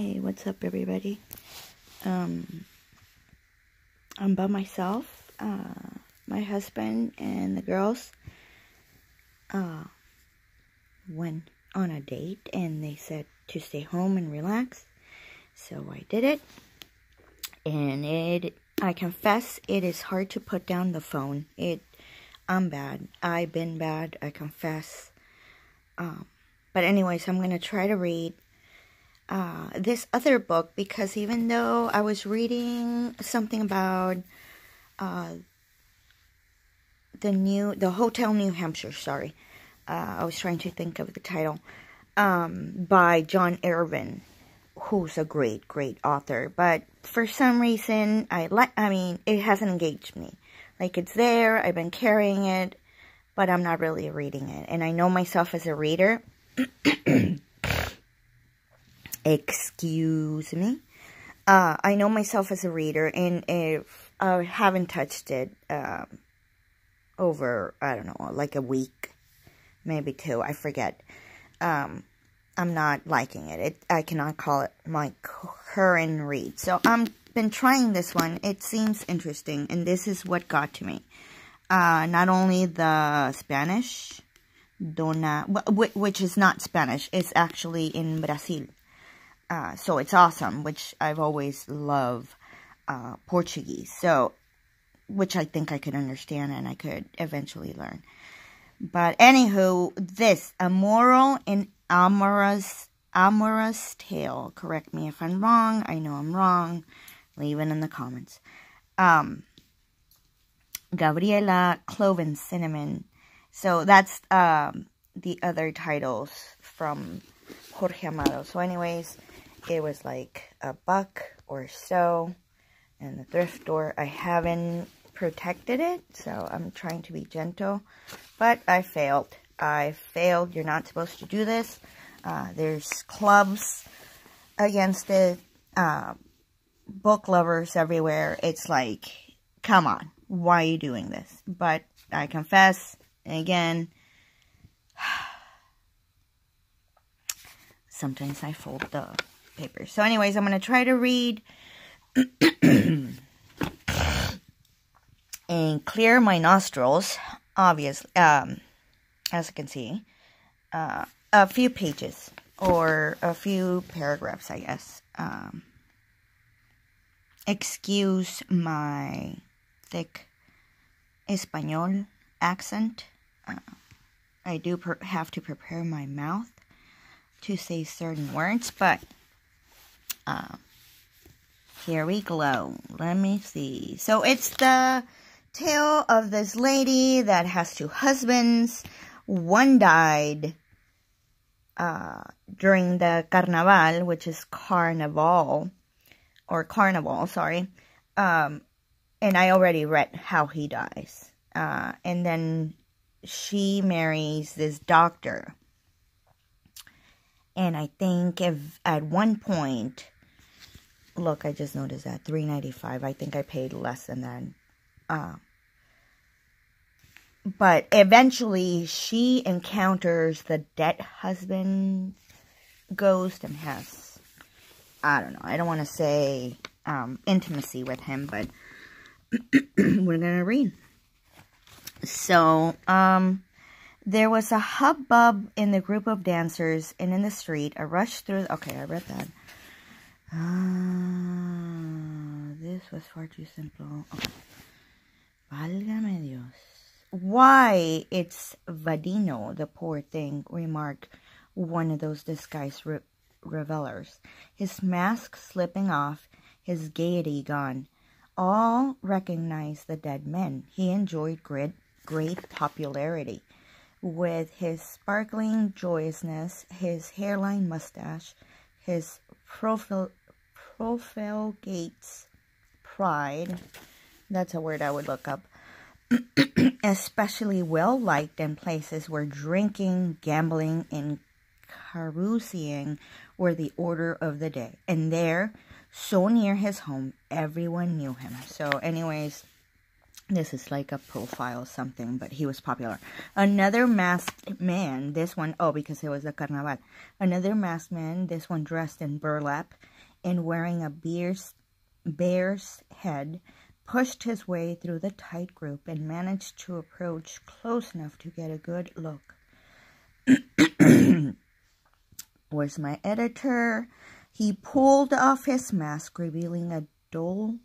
Hey, what's up, everybody? Um, I'm by myself. Uh, my husband and the girls uh, went on a date and they said to stay home and relax. So I did it. And it, I confess, it is hard to put down the phone. It, I'm bad. I've been bad. I confess. Um, but anyways, I'm gonna try to read uh, this other book because even though I was reading something about uh, the new the Hotel New Hampshire, sorry, uh, I was trying to think of the title um, by John Irving, who's a great great author, but for some reason I like. I mean, it hasn't engaged me. Like it's there, I've been carrying it, but I'm not really reading it, and I know myself as a reader. Excuse me. Uh, I know myself as a reader, and if I haven't touched it um, over, I don't know, like a week, maybe two, I forget. Um, I'm not liking it. it. I cannot call it my current read. So I've been trying this one. It seems interesting, and this is what got to me. Uh, not only the Spanish, Dona, which is not Spanish, it's actually in Brazil. Uh, so it's awesome, which I've always loved uh, Portuguese. So, which I think I could understand and I could eventually learn. But anywho, this, a moral and amorous, amorous tale. Correct me if I'm wrong. I know I'm wrong. Leave it in the comments. Um, Gabriela Clove and Cinnamon. So that's um, the other titles from Jorge Amado. So anyways, it was like a buck or so in the thrift store. I haven't protected it, so I'm trying to be gentle, but I failed. I failed. You're not supposed to do this. Uh, there's clubs against it. Uh, book lovers everywhere. It's like, come on, why are you doing this? But I confess, again, sometimes I fold the paper. So anyways, I'm going to try to read and clear my nostrils, obviously, um, as you can see, uh, a few pages or a few paragraphs, I guess. Um, excuse my thick Espanol accent. Uh, I do have to prepare my mouth to say certain words, but uh, here we go. Let me see. So it's the tale of this lady that has two husbands. One died uh, during the carnaval, which is carnival, or carnival, sorry. Um, and I already read how he dies. Uh, and then she marries this doctor. And I think if at one point Look, I just noticed that. three ninety five. I think I paid less than that. Uh, but eventually she encounters the dead husband ghost and has I don't know. I don't want to say um, intimacy with him, but we're to read. So, um, there was a hubbub in the group of dancers and in the street, a rush through... Okay, I read that. Ah, this was far too simple. Okay. Válgame Dios. Why, it's Vadinho, the poor thing, remarked one of those disguised re revelers, his mask slipping off, his gaiety gone. All recognized the dead men. He enjoyed great, great popularity. With his sparkling joyousness, his hairline mustache, his profile, profile gates pride. That's a word I would look up. Especially well liked in places where drinking, gambling, and carousing were the order of the day. And there, so near his home, everyone knew him. So, anyways, this is like a profile something, but he was popular. Another masked man, this one, oh, because it was the carnaval. Another masked man, this one dressed in burlap and wearing a bear's, bear's head, pushed his way through the tight group and managed to approach close enough to get a good look. Where's my editor? He pulled off his mask, revealing a dull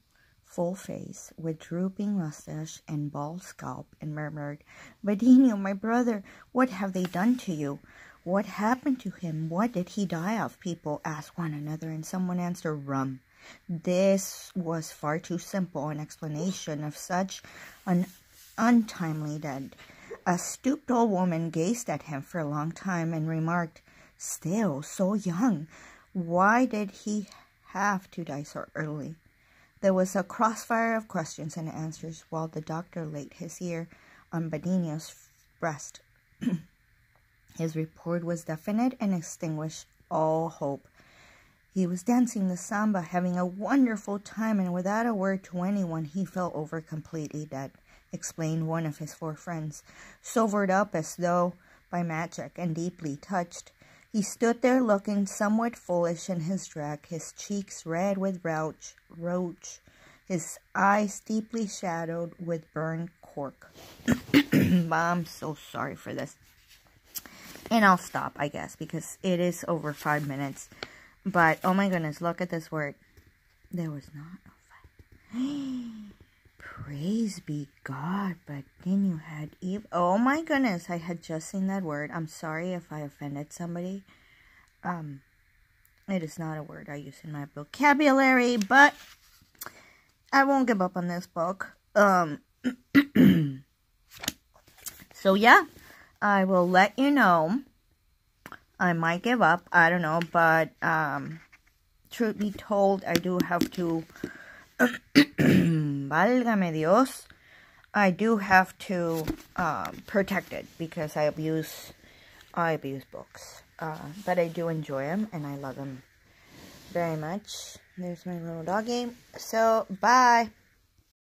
full face, with drooping mustache and bald scalp, and murmured, Vadinho, my brother, what have they done to you? What happened to him? What did he die of? People asked one another, and someone answered, Rum. This was far too simple an explanation of such an untimely death. A stooped old woman gazed at him for a long time and remarked, Still so young, why did he have to die so early? There was a crossfire of questions and answers while the doctor laid his ear on Vadinho's breast. his report was definite and extinguished all hope. He was dancing the samba, having a wonderful time, and without a word to anyone, he fell over completely dead, explained one of his four friends, sobered up as though by magic and deeply touched. He stood there looking somewhat foolish in his drag, his cheeks red with rouge, roach, his eyes deeply shadowed with burned cork. I'm so sorry for this. And I'll stop, I guess, because it is over five minutes. But, oh my goodness, look at this word. There was not a fight. Praise be God, but then you had Eve. Oh my goodness, I had just seen that word. I'm sorry if I offended somebody. Um, it is not a word I use in my vocabulary, but I won't give up on this book. Um, so yeah, I will let you know. I might give up. I don't know, but um, truth be told, I do have to Válgame Dios. I do have to um, protect it because I abuse, I abuse books. Uh, but I do enjoy them and I love them very much. There's my little doggy. So, bye.